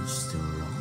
Mr. Ron.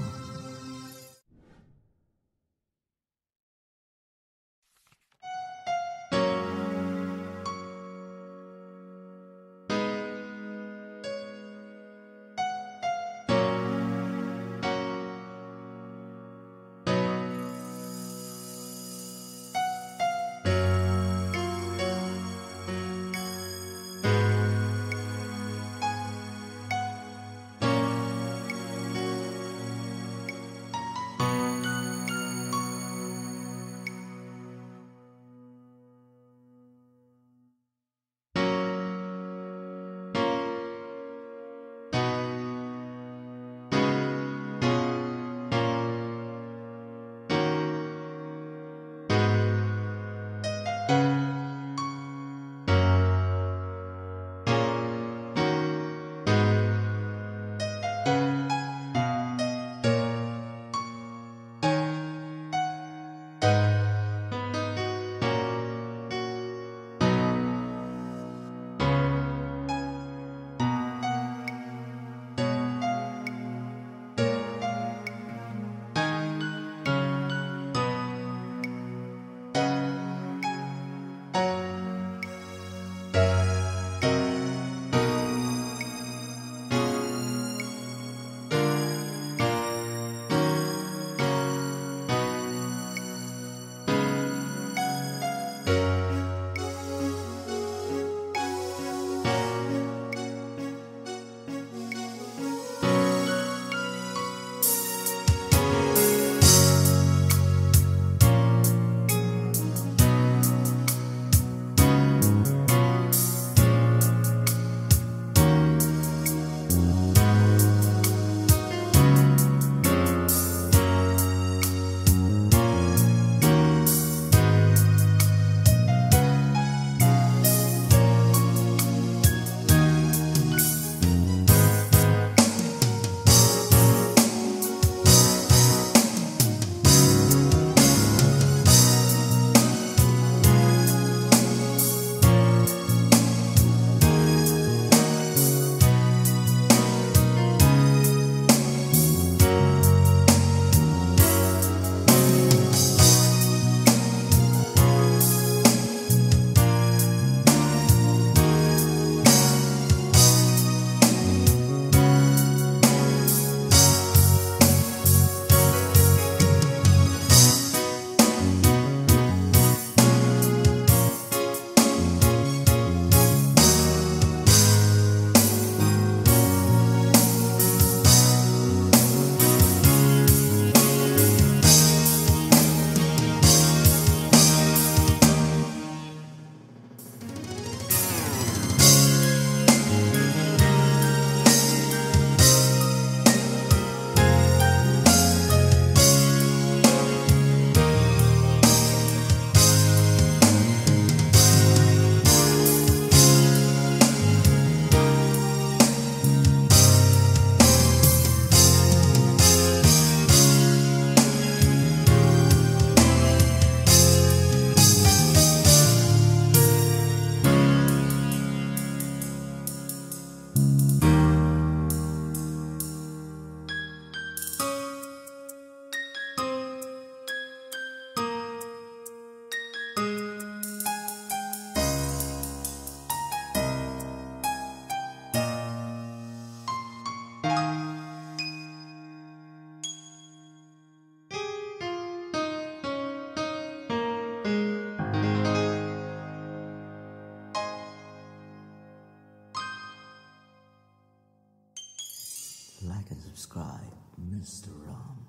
Like and subscribe, Mr. Ron.